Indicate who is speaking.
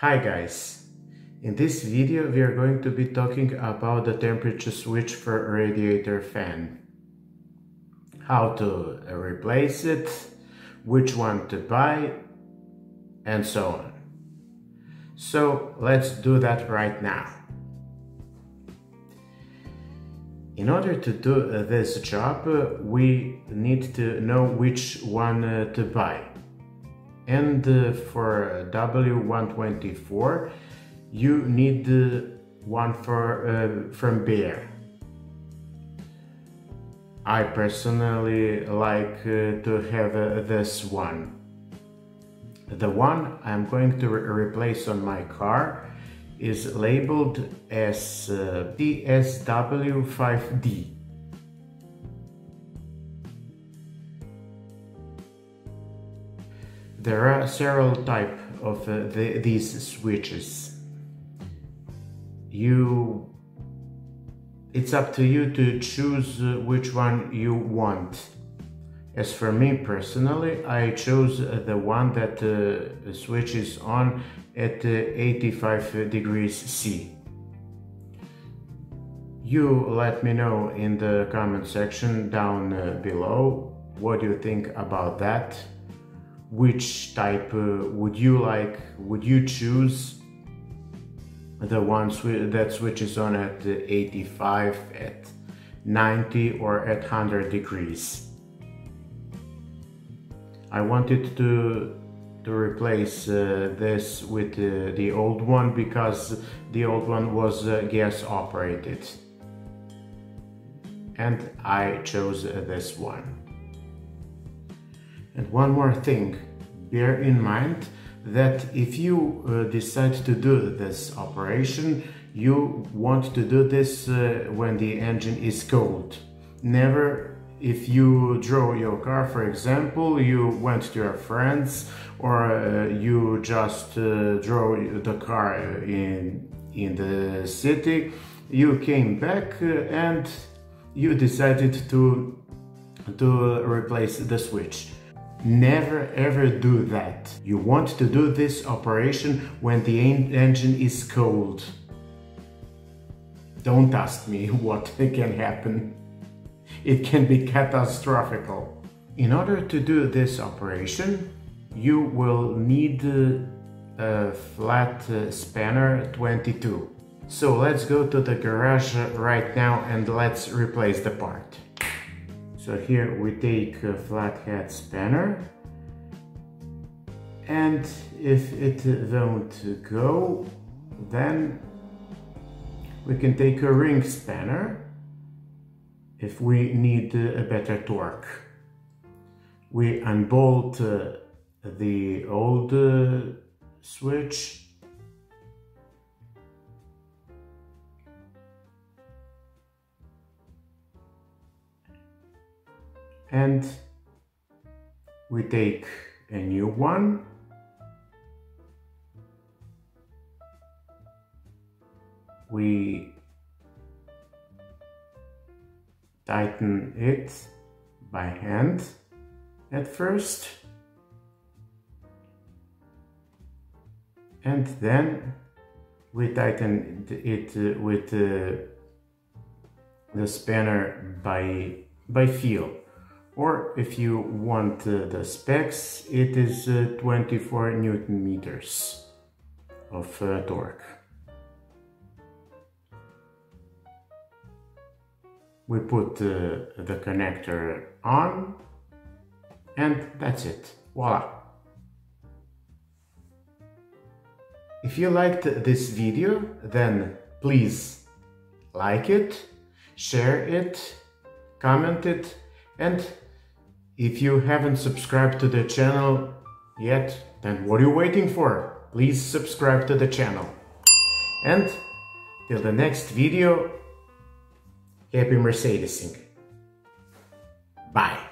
Speaker 1: Hi guys! In this video we are going to be talking about the temperature switch for a radiator fan. How to replace it, which one to buy, and so on. So let's do that right now. In order to do this job, we need to know which one to buy and uh, for W124 you need uh, one for uh, from Behr. I personally like uh, to have uh, this one. The one I'm going to re replace on my car is labeled as uh, TSW5D. There are several type of uh, the, these switches. You, it's up to you to choose uh, which one you want. As for me personally, I chose uh, the one that uh, switches on at uh, 85 degrees C. You let me know in the comment section down below what you think about that which type uh, would you like would you choose? The one that switches on at 85 at 90 or at 100 degrees? I wanted to to replace uh, this with uh, the old one because the old one was uh, gas operated. And I chose uh, this one and one more thing, bear in mind that if you uh, decide to do this operation, you want to do this uh, when the engine is cold. Never if you draw your car, for example, you went to your friends or uh, you just uh, drove the car in, in the city, you came back uh, and you decided to, to replace the switch. Never ever do that. You want to do this operation when the engine is cold. Don't ask me what can happen. It can be catastrophical. In order to do this operation, you will need uh, a flat uh, spanner 22. So let's go to the garage right now and let's replace the part. So here we take a flathead spanner and if it won't go then we can take a ring spanner if we need a better torque. We unbolt uh, the old uh, switch and we take a new one. We tighten it by hand at first. And then we tighten it with uh, the spanner by by feel or if you want uh, the specs, it is uh, 24 Newton meters of uh, torque. We put uh, the connector on and that's it. Voila! If you liked this video, then please like it, share it, comment it, and if you haven't subscribed to the channel yet, then what are you waiting for? Please subscribe to the channel. And till the next video, happy Mercedesing. Bye.